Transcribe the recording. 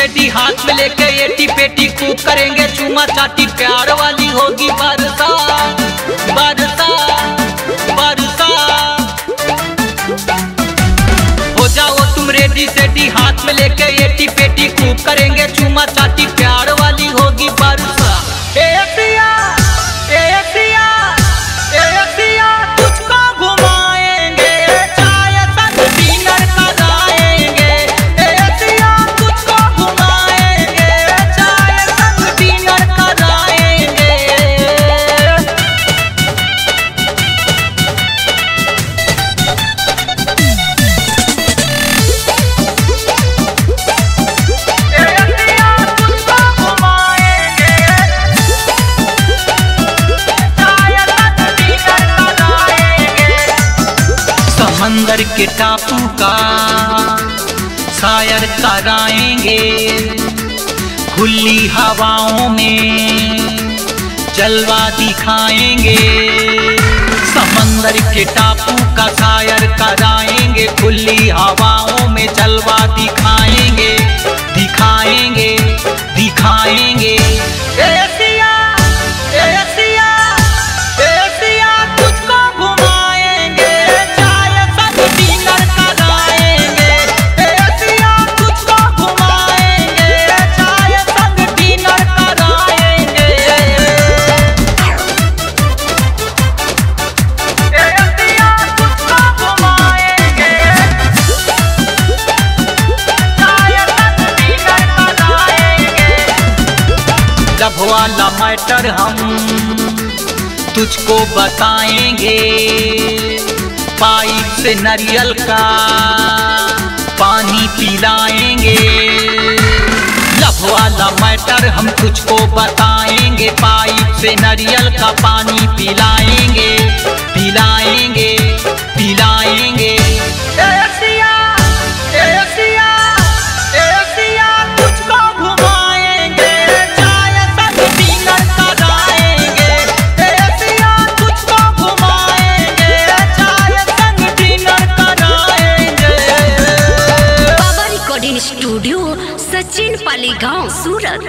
टेढ़ी हाथ में लेके एटी पेटी खूब करेंगे। चूमा चाटी प्यार वाली होगी बारसा बारसा बारसा। हो जाओ तुम रेडी सेडी हाथ में लेके एटी पेटी खूब करेंगे। चूमा चाटी समंदर के टापू का शायर कराएँगे। खुली हवाओं में जलवा दिखाएँगे। समंदर के टापू का शायर कराएँगे। खुली हवाओं में जलवा दिखाएँगे वाला मैटर हम तुझको बताएँगे। पाइप से नारियल का पानी पिलाएँगे। लभ वाला मैटर हम तुझको बताएँगे। पाइप से नारियल का पानी पिलाएँगे। स्टूडियो सचिन पाली गाँव सूरत।